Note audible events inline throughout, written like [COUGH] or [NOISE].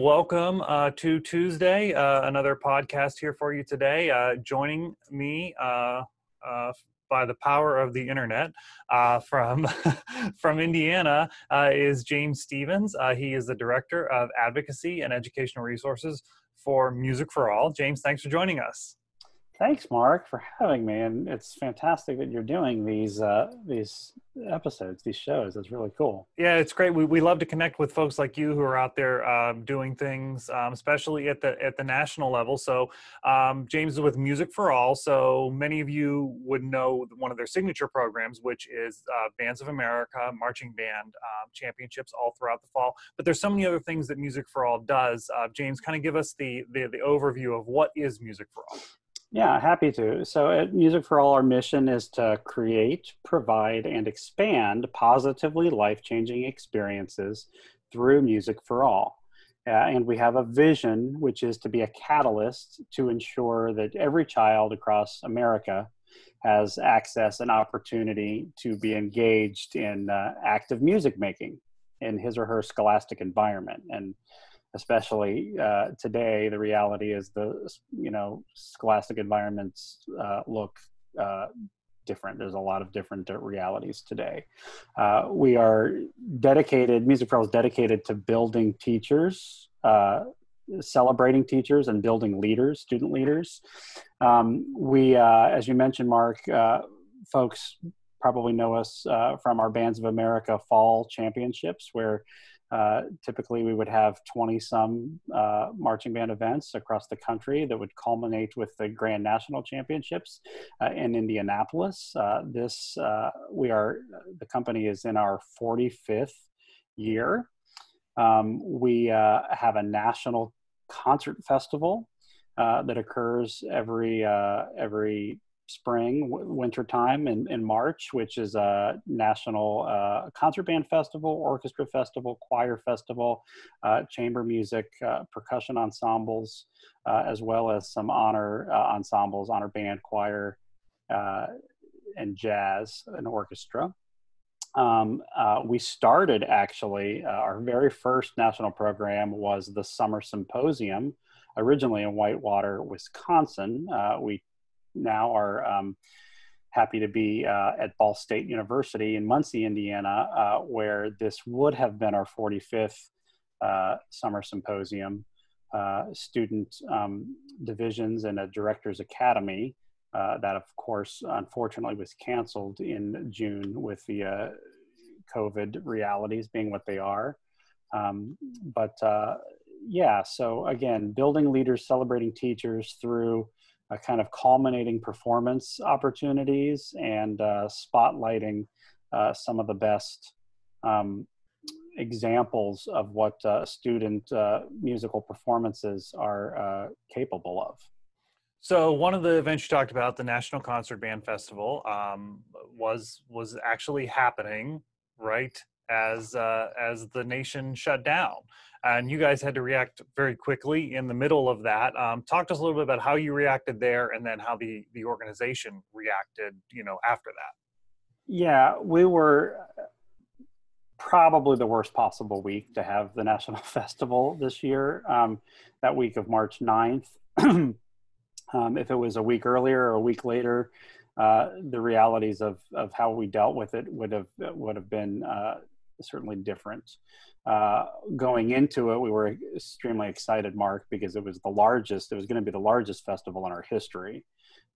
welcome uh, to Tuesday. Uh, another podcast here for you today. Uh, joining me uh, uh, by the power of the internet uh, from [LAUGHS] from Indiana is James Stephens. he is the director of advocacy and educational resources for Music for All. James, thanks for joining us. Thanks, Mark, for having me. And it's fantastic that you're doing these uh, these episodes, these shows. It's really cool. Yeah, it's great. We, we love to connect with folks like you who are out there um, doing things, um, especially at the at the national level. So um, James is with Music for All. So many of you would know one of their signature programs, which is uh, Bands of America Marching Band um, Championships all throughout the fall. But there's so many other things that Music for All does. Uh, James, kind of give us the, the the overview of what is Music for All. Yeah, happy to. So at Music for All, our mission is to create, provide, and expand positively life changing experiences through music for all. Uh, and we have a vision, which is to be a catalyst to ensure that every child across America has access and opportunity to be engaged in uh, active music making in his or her scholastic environment. And especially uh, today the reality is the you know scholastic environments uh, look uh, different. There's a lot of different realities today. Uh, we are dedicated music all is dedicated to building teachers uh, celebrating teachers and building leaders student leaders. Um, we uh, as you mentioned mark folks probably know us from our bands of america fall championships where uh, typically, we would have 20 some uh, marching band events across the country that would culminate with the Grand National Championships uh, in Indianapolis. Uh, this, uh, we are, the company is in our 45th year. Um, we have a national concert festival that occurs every, every spring, winter time in, in March, which is a national uh, concert band festival, orchestra festival, choir festival, uh, chamber music, uh, percussion ensembles, uh, as well as some honor uh, ensembles, honor band, choir, uh, and jazz and orchestra. Um, we started actually, our very first national program was the Summer Symposium, originally in Whitewater, Wisconsin. we now are um, happy to be uh, at Ball State University in Muncie, Indiana, uh, where this would have been our 45th uh, summer symposium. Uh, student um, divisions and a director's academy uh, that, of course, unfortunately was canceled in June with the uh, COVID realities being what they are. Um, but yeah, so again, building leaders, celebrating teachers through uh, kind of culminating performance opportunities and uh, spotlighting uh, some of the best um, examples of what uh, student musical performances are capable of. So one of the events you talked about, the National Concert Band Festival, um, was was actually happening right as as the nation shut down and you guys had to react very quickly in the middle of that. Um, talk to us a little bit about how you reacted there, and then how the the organization reacted, you know, after that. Yeah, we were uh, probably the worst possible week to have the [LAUGHS] national festival this year. Um, that week of March 9th. [CLEARS THROAT] um, if it was a week earlier or a week later, uh, the realities of of how we dealt with it would have would have been uh, certainly different. Uh, going into it, we were extremely excited, Mark, because it was the largest. It was going to be the largest festival in our history.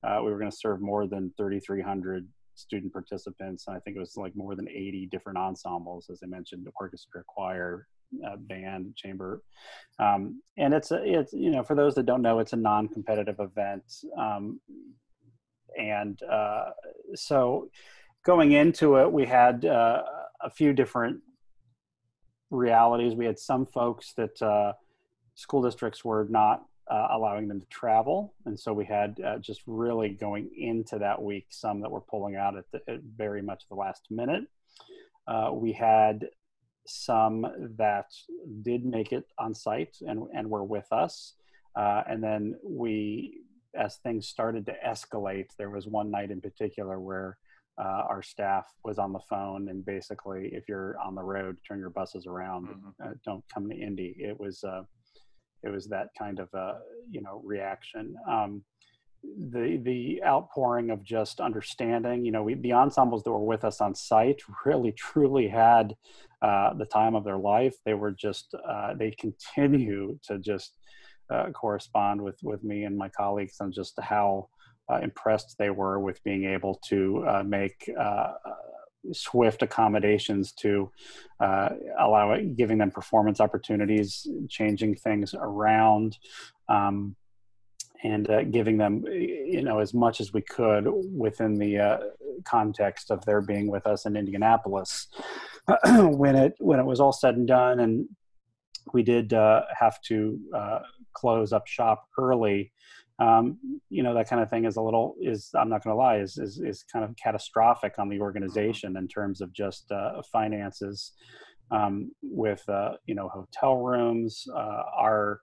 Uh, we were going to serve more than 3,300 student participants, and I think it was like more than 80 different ensembles, as I mentioned, the orchestra, choir, uh, band, chamber, um, and it's a, it's you know for those that don't know, it's a non-competitive event, um, and uh, so going into it, we had uh, a few different realities. We had some folks that uh, school districts were not uh, allowing them to travel, and so we had uh, just really going into that week some that were pulling out at, the, at very much the last minute. Uh, we had some that did make it on site and and were with us, uh, and then we, as things started to escalate, there was one night in particular where uh, our staff was on the phone and basically if you're on the road turn your buses around mm-hmm. uh, don't come to indy it was uh, it was that kind of a you know reaction. Um, the the outpouring of just understanding, you know, we, the ensembles that were with us on site [LAUGHS] really truly had uh, the time of their life. They were just uh, they continue to just uh, correspond with with me and my colleagues on just how uh, impressed they were with being able to uh, make uh, swift accommodations to uh, allow it, giving them performance opportunities, changing things around, um, and uh, giving them, you know, as much as we could within the uh, context of their being with us in Indianapolis. [CLEARS THROAT] when it when it was all said and done, and we did uh, have to uh, close up shop early um, you know that kind of thing is a little is i'm not going to lie is, is is kind of catastrophic on the organization in terms of just uh, finances um, with uh, you know hotel rooms uh, our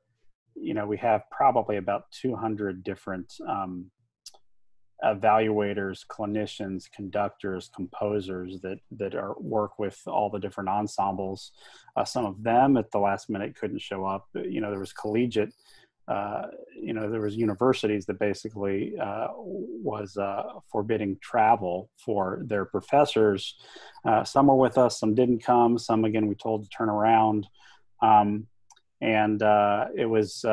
you know we have probably about 200 different um, evaluators clinicians conductors composers that that are work with all the different ensembles. Uh, some of them at the last minute couldn't show up. You know there was collegiate uh, you know, there was universities that basically uh, was uh, forbidding travel for their professors. Uh, some were with us, some didn't come. Some, again, we told to turn around, um, and uh, it was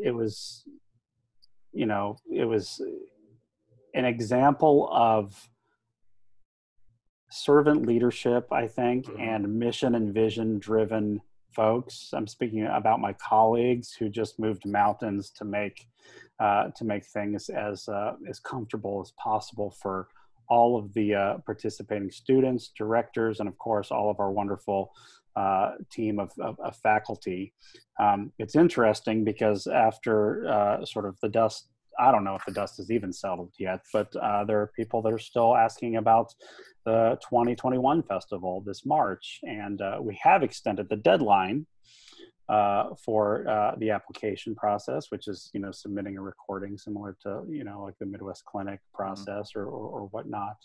it was, you know, it was an example of servant leadership, I think, mm-hmm. and mission and vision driven folks. I'm speaking about my colleagues who just moved mountains to make uh, to make things as uh, as comfortable as possible for all of the uh, participating students, directors, and of course all of our wonderful uh, team of, of, of faculty. Um, it's interesting because after uh, sort of the dust I don't know if the dust has even settled yet, but uh, there are people that are still asking about the 2021 festival this March, and uh, we have extended the deadline uh, for uh, the application process, which is you know submitting a recording similar to you know like the Midwest Clinic mm-hmm. process or, or, or whatnot.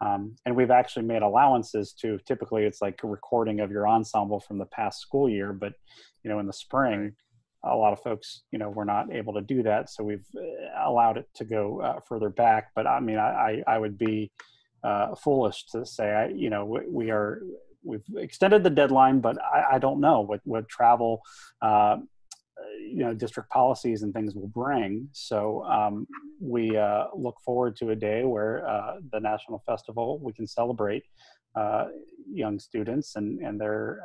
Um, and we've actually made allowances to typically it's like a recording of your ensemble from the past school year, but you know in the spring a lot of folks, you know, were not able to do that. So we've uh, allowed it to go uh, further back. But I mean, I, I would be uh, foolish to say, I, you know, we, are, we've extended the deadline, but I, I don't know what, what travel, uh, you know, district policies and things will bring. So um, we uh, look forward to a day where uh, the National Festival, we can celebrate young students and, and their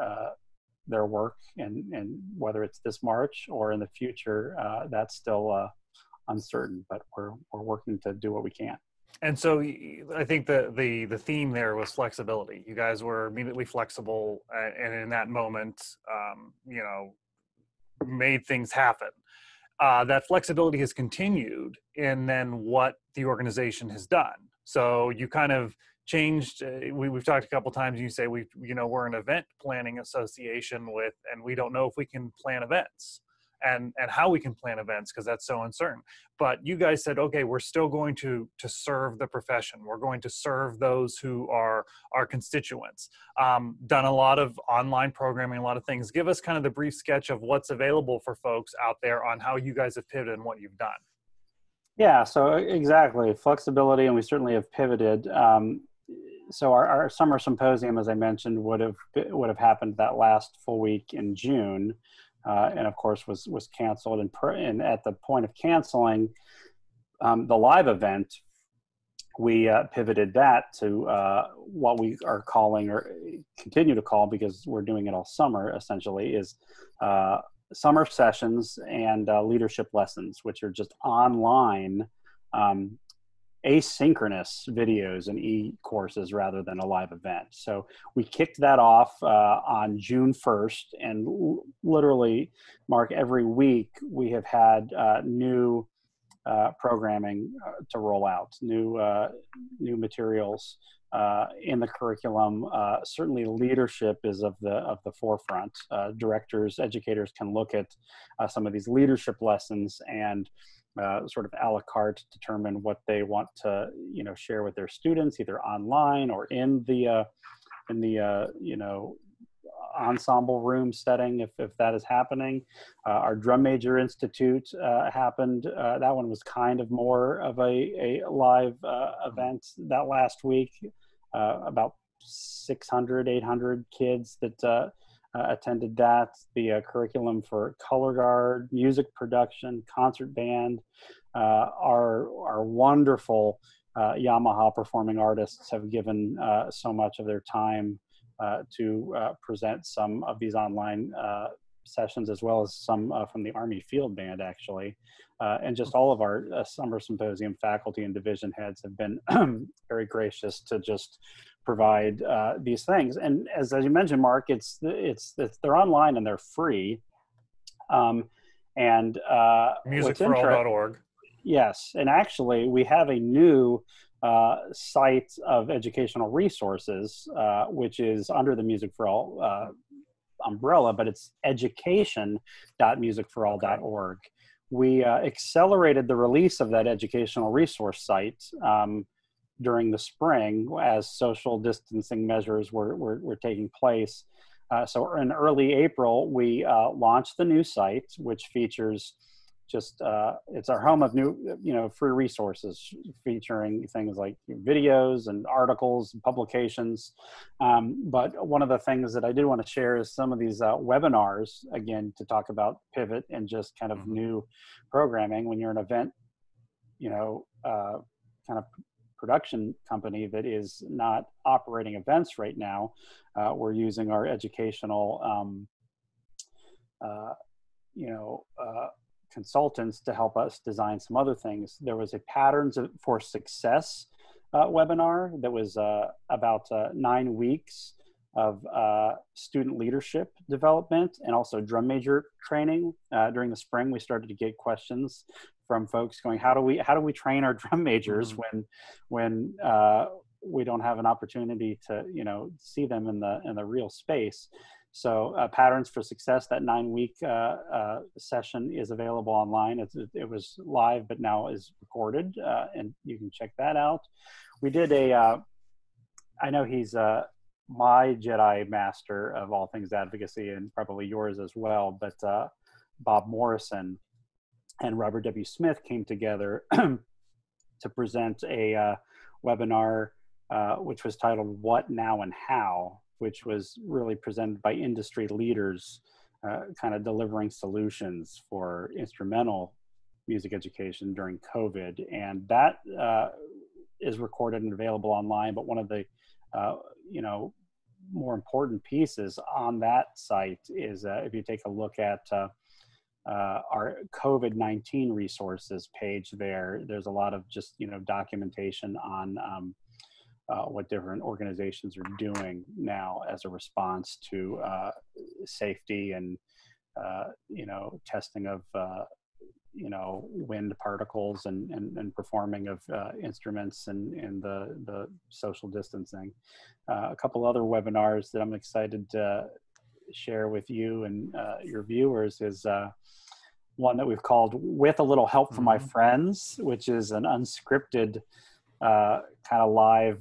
their work and and whether it's this March or in the future, uh, that's still uh, uncertain. But we're we're working to do what we can. And so I think the the the theme there was flexibility. You guys were immediately flexible, and in that moment, um, you know, made things happen. Uh, that flexibility has continued in then what the organization has done. So you kind of changed uh, we, have talked a couple times you say we you know we're an event planning association with and we don't know if we can plan events and and how we can plan events because that's so uncertain. But you guys said okay we're still going to to serve the profession. We're going to serve those who are our constituents. Um, done a lot of online programming a lot of things. Give us kind of the brief sketch of what's available for folks out there on how you guys have pivoted and what you've done. Yeah so exactly. Flexibility and we certainly have pivoted. Um, so our, our, summer symposium, as I mentioned, would have would have happened that last full week in June, uh, and of course was was canceled. And, per, and at the point of canceling um, the live event, we uh, pivoted that to uh, what we are calling or continue to call because we're doing it all summer. Essentially, is uh, summer sessions and uh, leadership lessons, which are just online. Um, asynchronous videos and e-courses rather than a live event. So we kicked that off uh, on June 1st, and l- literally, Mark, every week we have had uh, new uh, programming uh, to roll out, new uh, new materials uh, in the curriculum. certainly, leadership is of the of the forefront. directors, educators can look at some of these leadership lessons and uh, sort of a la carte determine what they want to you know share with their students either online or in the uh, in the uh, you know ensemble room setting if, if that is happening. Uh, our Drum Major Institute uh, happened. Uh, that one was kind of more of a, a live uh, event that last week. Uh, about 600, 800 kids that attended that. The curriculum for color guard, music production, concert band, our, our wonderful uh, Yamaha performing artists have given uh, so much of their time uh, to uh, present some of these online uh, sessions as well as some uh, from the Army Field Band actually. and just all of our summer symposium faculty and division heads have been [CLEARS THROAT] very gracious to just provide these things. And as, as you mentioned, Mark, it's, it's, it's they're online and they're free. Um, and musicforall.org Yes, and actually, we have a new uh, site of educational resources, uh, which is under the Music for All uh, umbrella, but it's education.musicforall.org. We uh, accelerated the release of that educational resource site um, during the spring as social distancing measures were, were, were taking place. Uh, so in early April, we uh, launched the new site, which features just uh, it's our home of new you know free resources featuring things like videos and articles and publications um, but one of the things that i did want to share is some of these uh, webinars again to talk about pivot and just kind of mm-hmm. new programming when you're an event you know uh, kind of production company that is not operating events right now uh, we're using our educational um, uh, you know uh, consultants to help us design some other things. There was a Patterns for Success uh, webinar that was uh, about uh, nine weeks of uh, student leadership development and also drum major training. Uh, during the spring, we started to get questions from folks going, "How do we how do we train our [LAUGHS] drum majors mm-hmm. when when uh, we don't have an opportunity to you know see them in the in the real space?" So uh, Patterns for Success, that nine week uh, uh, session is available online. It's, it was live, but now is recorded uh, and you can check that out. We did a. Uh, I know he's uh, my Jedi master of all things advocacy and probably yours as well, but Bob Morrison and Robert W. Smith came together [CLEARS THROAT] to present a webinar which was titled What Now and How which was really presented by industry leaders, uh, kind of delivering solutions for instrumental music education during COVID. And that uh, is recorded and available online. But one of the, uh, you know, more important pieces on that site is uh, if you take a look at uh, our COVID 19 resources page there, there's a lot of just, you know, documentation on. Um, uh, what different organizations are doing now as a response to uh, safety and uh, you know testing of uh, you know wind particles and and, and performing of uh, instruments and and the the social distancing. A couple other webinars that I'm excited to share with you and your viewers is one that we've called "With a Little Help from mm-hmm. My Friends," which is an unscripted uh, kind of live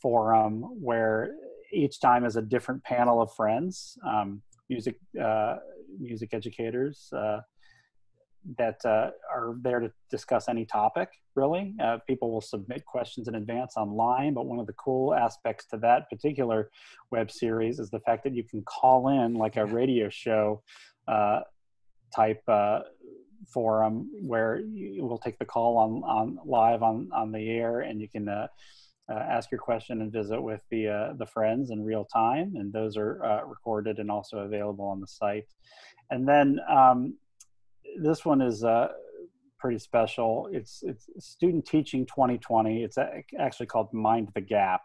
forum where each time is a different panel of friends, um, music uh, music educators uh, that uh, are there to discuss any topic. Really, uh, people will submit questions in advance online. But one of the cool aspects to that particular web series is the fact that you can call in like a radio show uh, type uh, forum where you will take the call on on live on on the air and you can uh, uh, ask your question and visit with the uh, the friends in real time, and those are uh, recorded and also available on the site. And then um, this one is uh, pretty special. It's it's Student Teaching 2020. It's actually called Mind the Gap.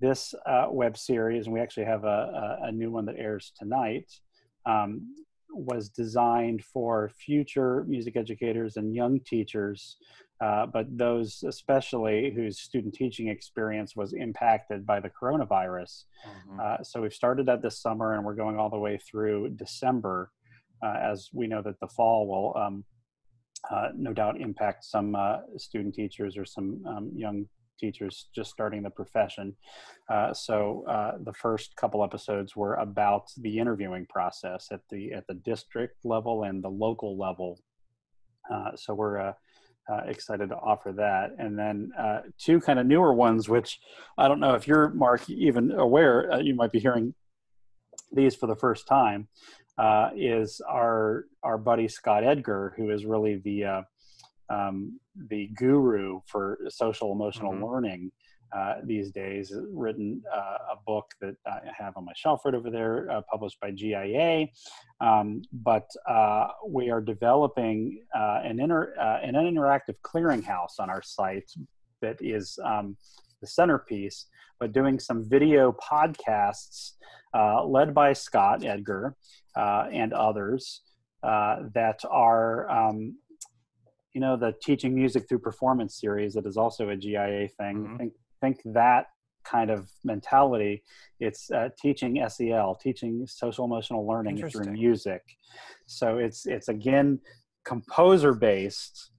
This uh, web series, and we actually have a, a, a new one that airs tonight. Um, was designed for future music educators and young teachers uh, but those especially whose student teaching experience was impacted by the coronavirus. Mm-hmm. Uh, so we've started that this summer and we're going all the way through December, as we know that the fall will um, uh, no doubt impact some uh, student teachers or some um, young teachers just starting the profession. Uh, so uh, the first couple episodes were about the interviewing process at the at the district level and the local level. Uh, so we're uh, uh, excited to offer that. And then uh, two kind of newer ones, which I don't know if you're, Mark, even aware, uh, you might be hearing these for the first time, uh, is our our buddy Scott Edgar, who is really the uh, um, the guru for social emotional mm-hmm. learning uh, these days, written uh, a book that I have on my shelf right over there, uh, published by GIA. Um, but uh, we are developing uh, an, inter- uh, an interactive clearinghouse on our site that is um, the centerpiece, but doing some video podcasts led by Scott Edgar and others that are um, you know the teaching music through performance series that is also a GIA thing. Mm-hmm. Think think that kind of mentality it's uh, teaching sel teaching social emotional learning through music so it's it's again composer based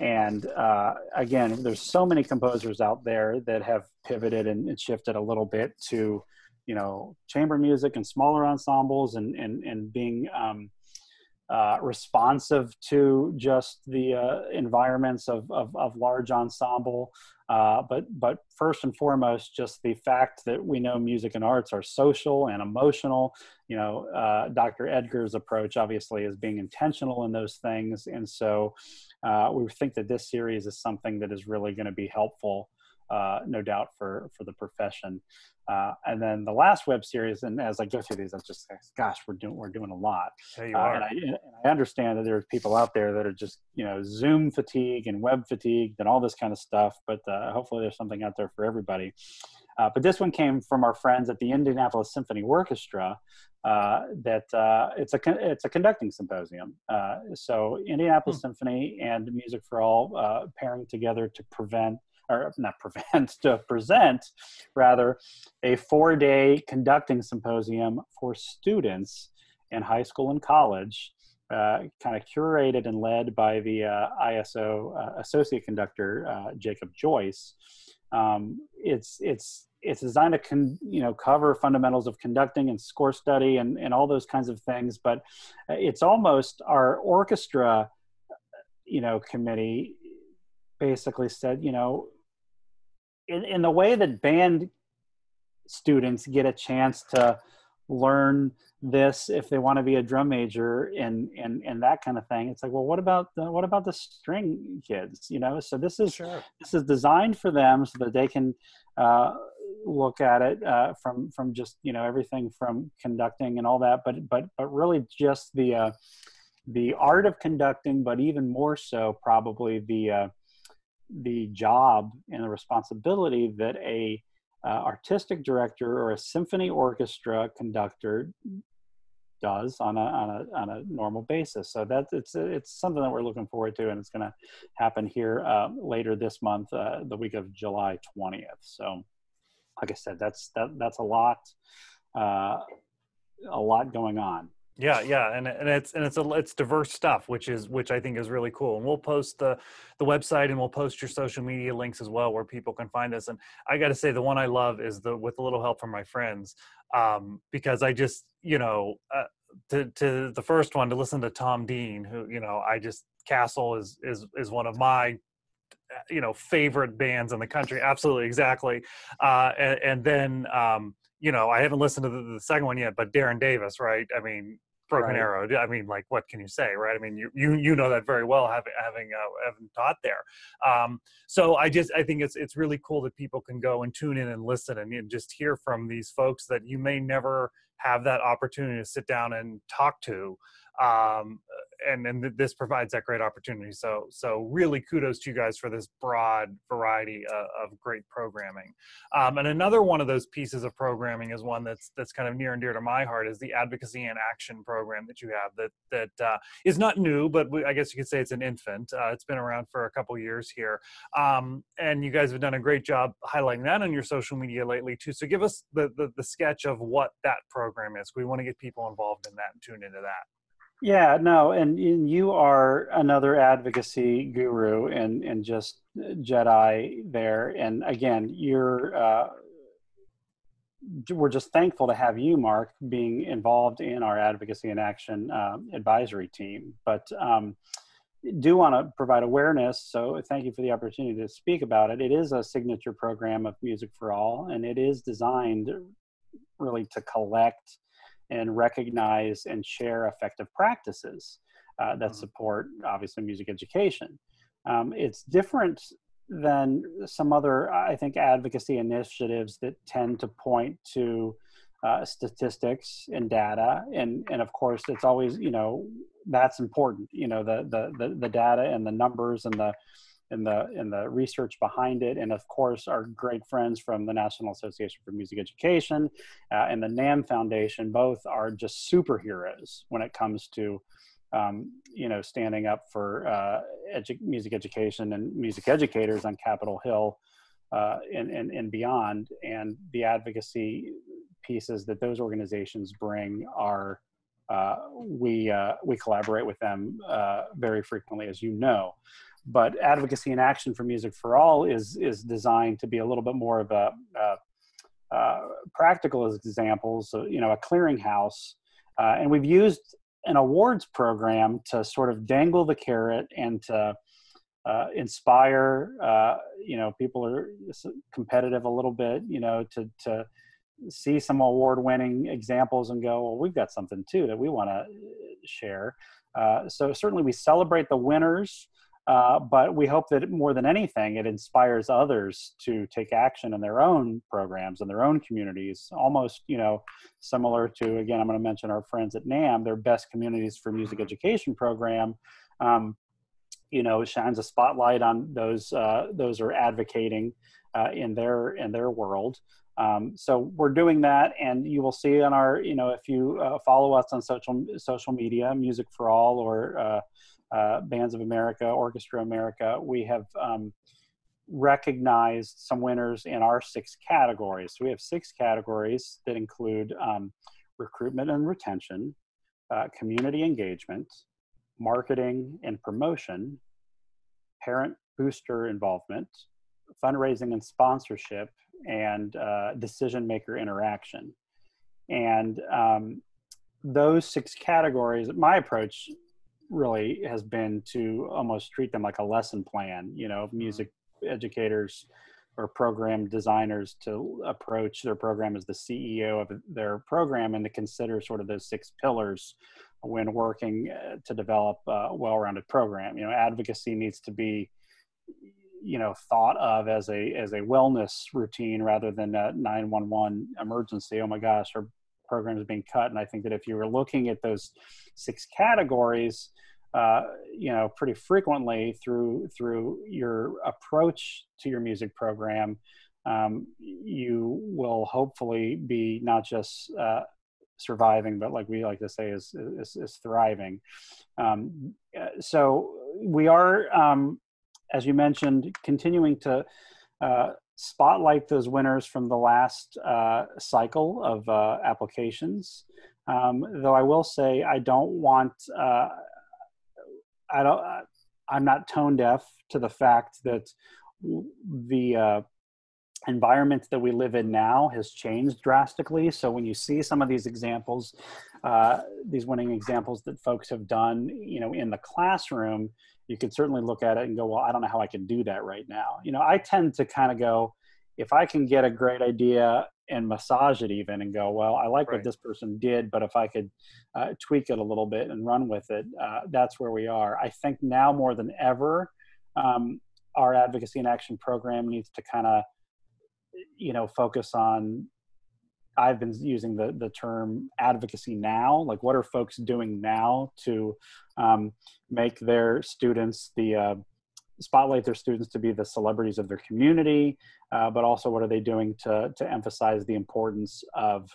and uh, again there's so many composers out there that have pivoted and, and, shifted a little bit to you know chamber music and smaller ensembles and and, and being um, uh, responsive to just the uh, environments of, of, of, large ensemble. Uh, but, but first and foremost, just the fact that we know music and arts are social and emotional. You know, uh, Dr. Edgar's approach obviously is being intentional in those things. And so uh, we think that this series is something that is really going to be helpful uh, no doubt for for the profession. Uh, and then the last web series, and as I go through these, I'm just gosh, we're doing we're doing a lot. you uh, are. And I, and, I, understand that there's people out there that are just you know Zoom fatigue and web fatigue and all this kind of stuff. But uh, hopefully, there's something out there for everybody. Uh, but this one came from our friends at the Indianapolis Symphony Orchestra. Uh, that uh, it's a it's a conducting symposium. so Indianapolis hmm. Symphony and Music for All pairing together to prevent or not prevent, [LAUGHS] to present rather a four day conducting symposium for students in high school and college, uh, kind of curated and led by the uh, ISO uh, associate conductor, uh, Jacob Joyce. Um, it's, it's, it's designed to con, you know cover fundamentals of conducting and score study and, and all those kinds of things but it's almost our orchestra you know committee basically said you know in, in the way that band students get a chance to learn this if they want to be a drum major and and and that kind of thing it's like well what about the what about the string kids you know so this is sure. this is designed for them so that they can uh, look at it uh, from from just you know everything from conducting and all that but but but really just the uh, the art of conducting but even more so probably the uh, the job and the responsibility that a uh, artistic director or a symphony orchestra conductor does on a on a on a normal basis. So that it's it's something that we're looking forward to, and it's going to happen here uh, later this month, uh, the week of July twentieth. So, like I said, that's that that's a lot, uh, a lot going on. Yeah, yeah, and and it's and it's a it's diverse stuff, which is which I think is really cool. And we'll post the the website and we'll post your social media links as well, where people can find us. And I got to say, the one I love is the with a little help from my friends, um, because I just you know uh, to to the first one to listen to Tom Dean, who you know I just Castle is is is one of my you know favorite bands in the country. Absolutely, exactly. Uh, and, and then. Um, you know, I haven't listened to the, the, second one yet, but Darren Davis, right? I mean, broken right. arrow i mean like what can you say right i mean you you, you know that very well having having uh, having taught there um, so i just i think it's it's really cool that people can go and tune in and listen and, and just hear from these folks that you may never have that opportunity to sit down and talk to um, and and this provides that great opportunity. So so really kudos to you guys for this broad variety of, of great programming. Um, and another one of those pieces of programming is one that's that's kind of near and dear to my heart is the advocacy and action program that you have that that uh, is not new, but we, I guess you could say it's an infant. Uh, it's been around for a couple years here, um, and you guys have done a great job highlighting that on your social media lately too. So give us the the, the sketch of what that program is. We want to get people involved in that and tune into that. Yeah, no, and, and you are another advocacy guru and and just Jedi there. And again, you're uh, we're just thankful to have you, Mark, being involved in our advocacy and action um, advisory team. But um, do want to provide awareness, so thank you for the opportunity to speak about it. It is a signature program of Music for All, and it is designed really to collect and recognize and share effective practices uh, that mm-hmm. support obviously music education. Um, it's different than some other, I think, advocacy initiatives that tend to point to uh, statistics and data, and and of course, it's always you know that's important. You know the the the, the data and the numbers and the and the and the research behind it, and of course our great friends from the National Association for Music Education uh, and the NAMM Foundation both are just superheroes when it comes to um, you know standing up for uh, edu- music education and music educators on Capitol Hill uh, and, and and beyond, and the advocacy pieces that those organizations bring are. Uh, we uh, we collaborate with them uh, very frequently, as you know but advocacy and action for music for all is is designed to be a little bit more of a, a, a practical examples so, you know a clearinghouse uh, and we've used an awards program to sort of dangle the carrot and to uh, inspire uh, you know people are competitive a little bit you know to to see some award winning examples and go well we've got something too that we want to share. Uh, so certainly we celebrate the winners uh, but we hope that more than anything, it inspires others to take action in their own programs and their own communities. Almost, you know, similar to again, I'm going to mention our friends at NAMM, their best communities for music education program. Um, you know, shines a spotlight on those uh, those are advocating uh, in their in their world. Um, so we're doing that, and you will see on our, you know, if you uh, follow us on social social media, Music for All or uh, Bands of America, Orchestra America, we have um, recognized some winners in our six categories. So we have six categories that include um, recruitment and retention, uh, community engagement, marketing and promotion, parent booster involvement, fundraising and sponsorship, and uh, decision maker interaction. And um, those six categories, my approach really has been to almost treat them like a lesson plan you know mm-hmm. music educators or program designers to approach their program as the ceo of their program and to consider sort of those six pillars when working uh, to develop a well-rounded program you know advocacy needs to be you know thought of as a as a wellness routine rather than a 911 emergency oh my gosh our program is being cut. And i think that if you were looking at those six categories uh, you know pretty frequently through through your approach to your music program um, you will hopefully be not just uh, surviving but like we like to say is is, is thriving. Um, so we are um, as you mentioned continuing to uh, spotlight those winners from the last uh, cycle of uh, applications um, though I will say I don't want uh, I don't I'm not tone deaf to the fact that the uh, environment that we live in now has changed drastically. So when you see some of these examples, uh, these winning examples that folks have done, you know, in the classroom, you could certainly look at it and go, well, I don't know how I can do that right now. You know, I tend to kind of go, if I can get a great idea and massage it even and go, well, I like right. what this person did, but if I could uh, tweak it a little bit and run with it, uh, that's where we are. I think now more than ever, um, our advocacy and action program needs to kind of, you know, focus on. I've been using the the term advocacy now. Like, what are folks doing now to um, make their students the uh, spotlight their students to be the celebrities of their community, uh, but also what are they doing to, to emphasize the importance of,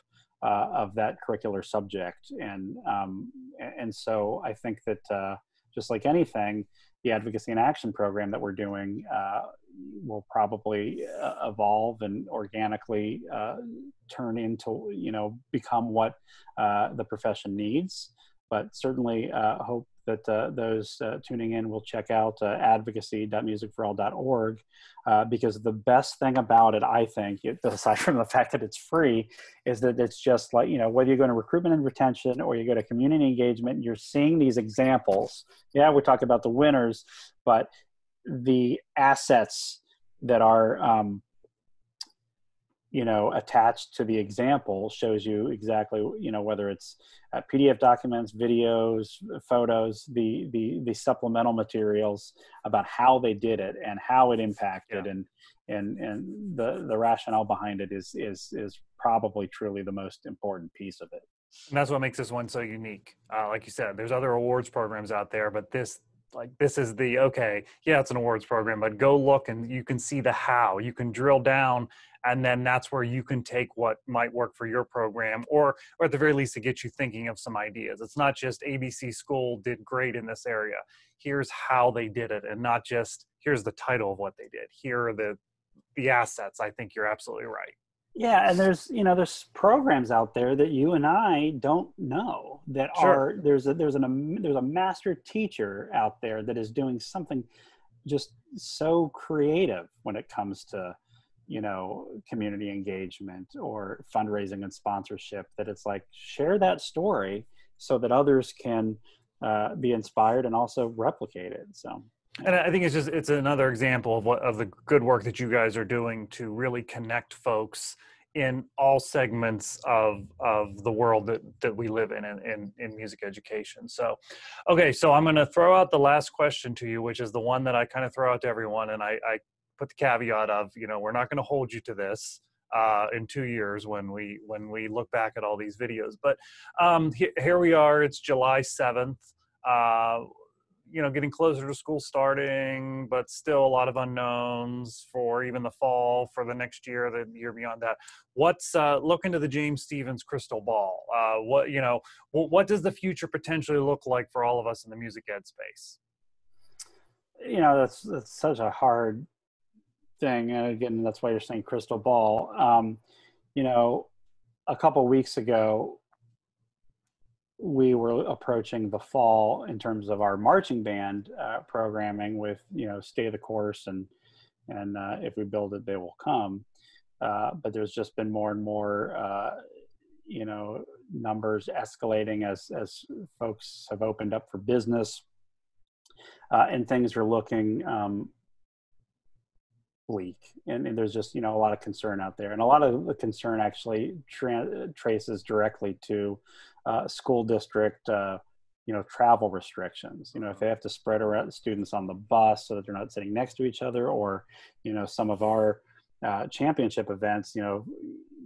uh, of that curricular subject. And, um, and so I think that uh, just like anything, the advocacy and action program that we're doing uh, will probably uh, evolve and organically uh, turn into, you know, become what the profession needs. but certainly uh, hope that uh, those uh, tuning in will check out uh, advocacy.musicforall.org uh, because the best thing about it, I think, [LAUGHS] aside from the fact that it's free, is that it's just like, you know, whether you go to recruitment and retention or you go to community engagement, you're seeing these examples. Yeah, we talk about the winners, but the assets that are um, you know attached to the example shows you exactly you know whether it's uh, pdf documents videos photos the the the supplemental materials about how they did it and how it impacted yeah. and and and the the rationale behind it is is is probably truly the most important piece of it and that's what makes this one so unique uh, like you said there's other awards programs out there but this like this is the okay yeah it's an awards program but go look and you can see the how. You can drill down and then that's where you can take what might work for your program or or at the very least to get you thinking of some ideas. It's not just abc school did great in this area. Here's how they did it and not just here's the title of what they did. Here are the the assets. I think you're absolutely right yeah and there's you know there's programs out there that you and i don't know that sure. are there's a there's an there's a master teacher out there that is doing something just so creative when it comes to you know community engagement or fundraising and sponsorship that it's like share that story so that others can uh, be inspired and also replicate it so and i think it's just it's another example of what of the good work that you guys are doing to really connect folks in all segments of of the world that that we live in in, in, in music education so okay so i'm going to throw out the last question to you which is the one that i kind of throw out to everyone and i, I put the caveat of you know we're not going to hold you to this uh, in two years when we when we look back at all these videos. But um, he, here we are. It's July seventh. Uh, you know, getting closer to school starting, but still a lot of unknowns for even the fall, for the next year, the year beyond that. What's uh, look into the James stephens crystal ball? Uh, what you know, what, what does the future potentially look like for all of us in the music ed space? You know, that's that's such a hard thing, and again, that's why you're saying crystal ball. Um, you know, a couple weeks ago, we were approaching the fall in terms of our marching band uh, programming with you know stay the course and and uh, if we build it, they will come. Uh, but there's just been more and more uh, you know numbers escalating as as folks have opened up for business uh, and things are looking um, bleak and, and, there's just you know a lot of concern out there and a lot of the concern actually tra- traces directly to uh, school district uh, you know travel restrictions. You know if they have to spread around students on the bus so that they're not sitting next to each other or you know some of our uh, championship events you know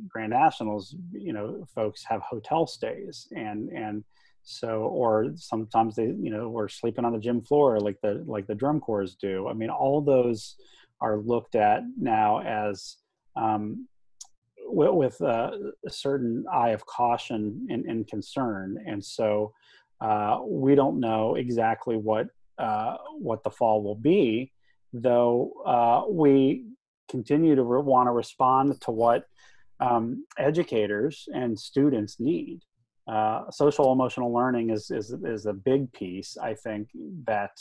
grand nationals you know folks have hotel stays and and so or sometimes they you know we're sleeping on the gym floor like the like the drum corps do. I mean all those are looked at now as um, with, with a certain eye of caution and, and concern. And so uh, we don't know exactly what uh, what the fall will be, though uh, we continue to re- want to respond to what um, educators and students need. Uh, social emotional learning is, is is a big piece. I think that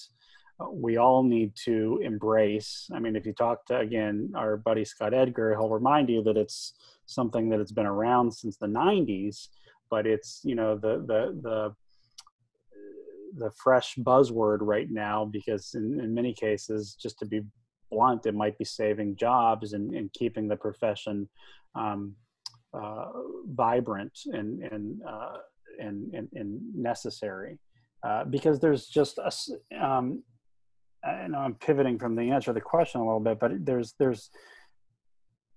we all need to embrace. I mean, if you talk to, again, our buddy Scott Edgar, he'll remind you that it's something that has been around since the 90s, but it's, you know, the, the, the, the fresh buzzword right now because in, in many cases just to be blunt it might be saving jobs and, and keeping the profession um, uh, vibrant and and, uh, and, and, and necessary uh, because there's just a, um, I know I'm pivoting from the answer to the question a little bit, but there's there's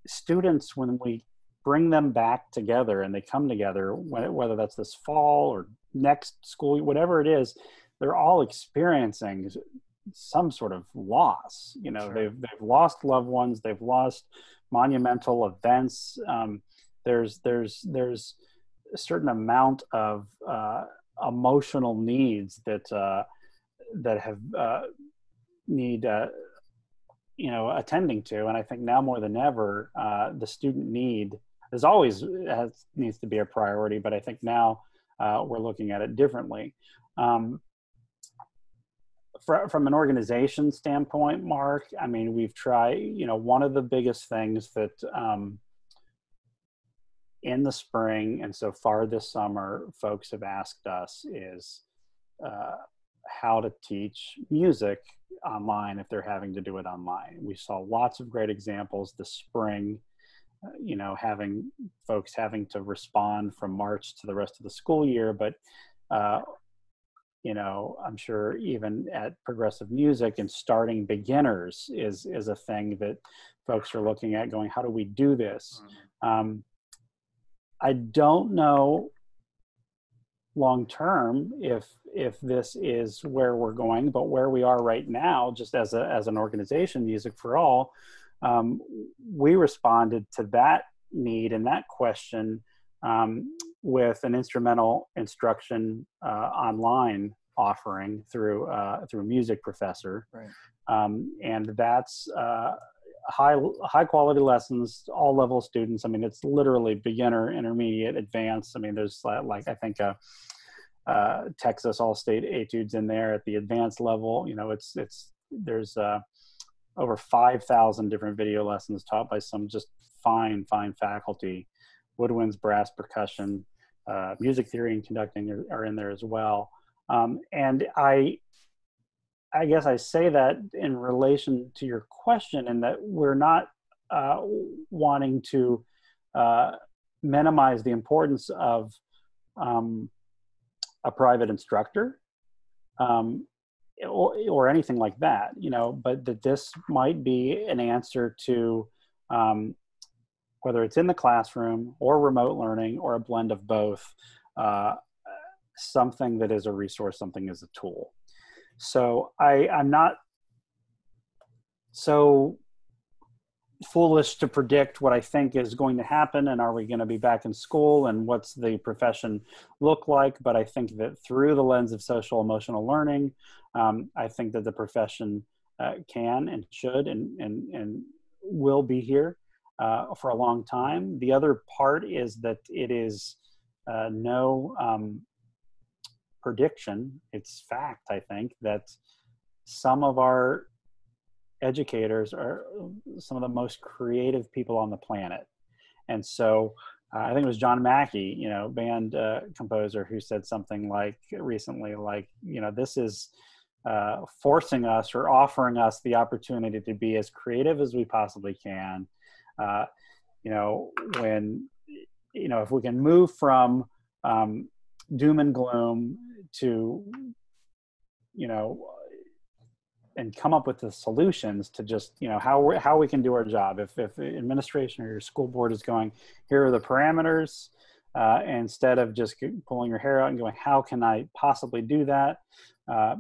students when we bring them back together and they come together, whether that's this fall or next school, whatever it is, they're all experiencing some sort of loss. You know, sure. they've they've lost loved ones, they've lost monumental events. Um, there's there's there's a certain amount of uh, emotional needs that uh, that have uh, need uh, you know attending to and i think now more than ever uh, the student need is always has, needs to be a priority but i think now uh, we're looking at it differently. Um, from an organization standpoint, Mark, I mean, we've tried, you know, one of the biggest things that um, in the spring and so far this summer, folks have asked us is uh, how to teach music online if they're having to do it online. We saw lots of great examples this spring, uh, you know, having folks having to respond from March to the rest of the school year, but uh, you know i'm sure even at progressive music and starting beginners is is a thing that folks are looking at going how do we do this mm-hmm. um, i don't know long term if if this is where we're going but where we are right now just as a as an organization music for all um, we responded to that need and that question um, with an instrumental instruction uh, online offering through uh, through Music Professor, right. um, and that's uh, high high quality lessons, all level students. I mean, it's literally beginner, intermediate, advanced. I mean, there's like I think a, uh, Texas All State Etudes in there at the advanced level. You know, it's it's there's uh, over five thousand different video lessons taught by some just fine fine faculty woodwinds, brass, percussion, uh, music theory, and conducting are, are, in there as well. Um, and I, I guess I say that in relation to your question, in that we're not uh, wanting to uh, minimize the importance of um, a private instructor. Um, or, or anything like that, you know, but that this might be an answer to um, whether it's in the classroom or remote learning or a blend of both, uh, something that is a resource, something is a tool. So I, I'm not so foolish to predict what I think is going to happen and are we going to be back in school and what's the profession look like. But I think that through the lens of social emotional learning, um, I think that the profession uh, can and should and, and, and will be here uh, for a long time. The other part is that it is uh, no um, prediction, it's fact, I think, that some of our educators are some of the most creative people on the planet. And so uh, I think it was John Mackey, you know, band uh, composer, who said something like recently, like, you know, this is uh, forcing us or offering us the opportunity to be as creative as we possibly can uh, you know, when, you know, if we can move from um, doom and gloom to, you know, and come up with the solutions to just you know how we, how we can do our job. If, if administration or your school board is going here are the parameters uh, instead of just pulling your hair out and going how can i possibly do that? Uh,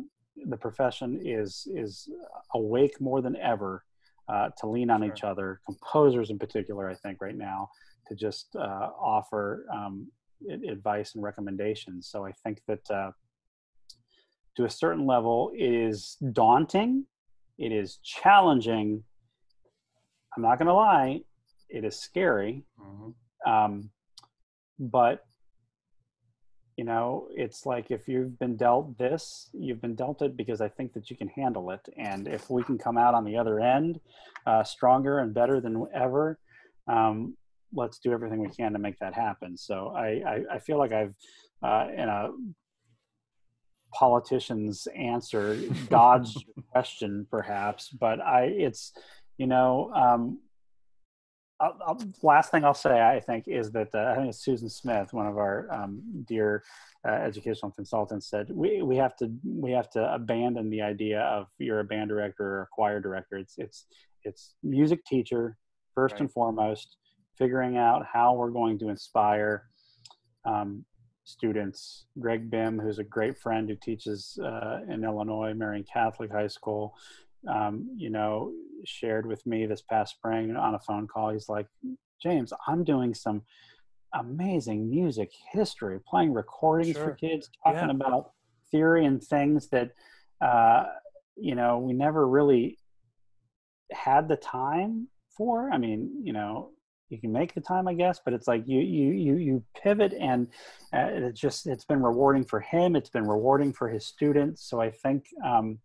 the profession is is awake more than ever uh, to lean on sure. each other, composers in particular, I think, right now, to just uh, offer um, advice and recommendations. So I think that uh, to a certain level, it is daunting, it is challenging. I'm not going to lie, it is scary. Mm-hmm. Um, but you know it's like if you've been dealt this you've been dealt it because i think that you can handle it and if we can come out on the other end uh, stronger and better than ever um, let's do everything we can to make that happen so i i, I feel like i've uh, in a politician's answer [LAUGHS] dodged question perhaps but i it's you know um, I'll, I'll, last thing I'll say, I think, is that uh, I think it's Susan Smith, one of our um, dear uh, educational consultants, said we, we have to we have to abandon the idea of you're a band director or a choir director. It's it's it's music teacher first right. and foremost, figuring out how we're going to inspire um, students. Greg Bimm, who's a great friend who teaches uh, in Illinois, Marian Catholic High School, um, you know, shared with me this past spring on a phone call. He's like, James, I'm doing some amazing music history, playing recordings sure. for kids, talking yeah. about theory and things that, uh, you know, we never really had the time for. I mean, you know, you can make the time, I guess, but it's like you you you you pivot, and uh, it's just it's been rewarding for him. It's been rewarding for his students. So I think um,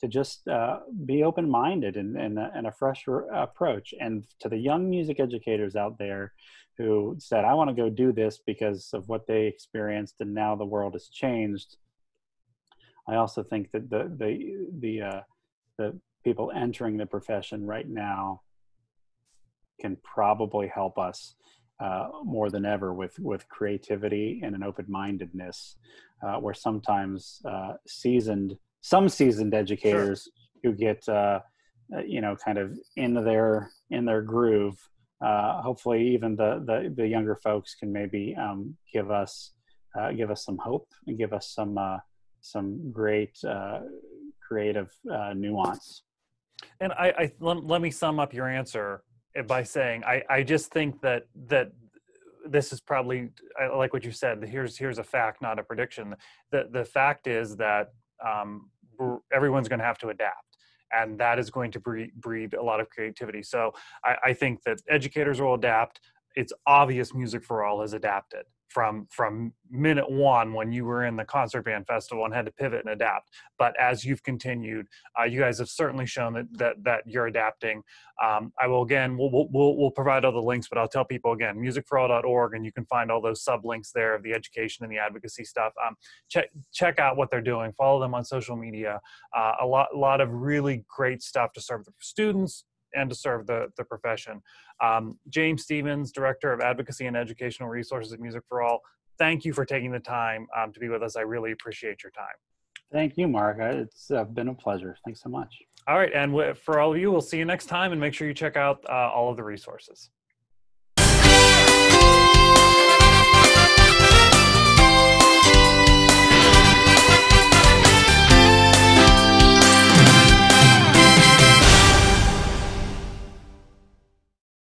to just uh, be open minded and and, and a fresh approach. And to the young music educators out there who said, "I want to go do this because of what they experienced, and now the world has changed." I also think that the the the uh, the people entering the profession right now can probably help us uh, more than ever with with creativity and an open-mindedness uh, where sometimes uh, seasoned some seasoned educators sure. who get uh, uh, you know kind of in their in their groove uh, hopefully even the, the, the younger folks can maybe um, give us give us some hope and give us some some great creative nuance and I, I let, let me sum up your answer by saying I, I just think that that this is probably I like what you said. Here's here's a fact, not a prediction. The the fact is that um, everyone's going to have to adapt, and that is going to breed, breed a lot of creativity. So I, I think that educators will adapt. It's obvious Music for All has adapted from from minute one when you were in the concert band festival and had to pivot and adapt. But as you've continued uh, you guys have certainly shown that that, that you're adapting. Um, i will again we'll, we'll, we'll provide all the links but i'll tell people again musicforall.org and you can find all those sublinks there of the education and the advocacy stuff. Um, check check out what they're doing. Follow them on social media. Uh, a lot a lot of really great stuff to serve the students and to serve the, the profession. Um, James Stephens, Director of Advocacy and Educational Resources at Music for All, thank you for taking the time um, to be with us. I really appreciate your time. Thank you, Mark. It's uh, been a pleasure. Thanks so much. All right. And for all of you, we'll see you next time and make sure you check out uh, all of the resources.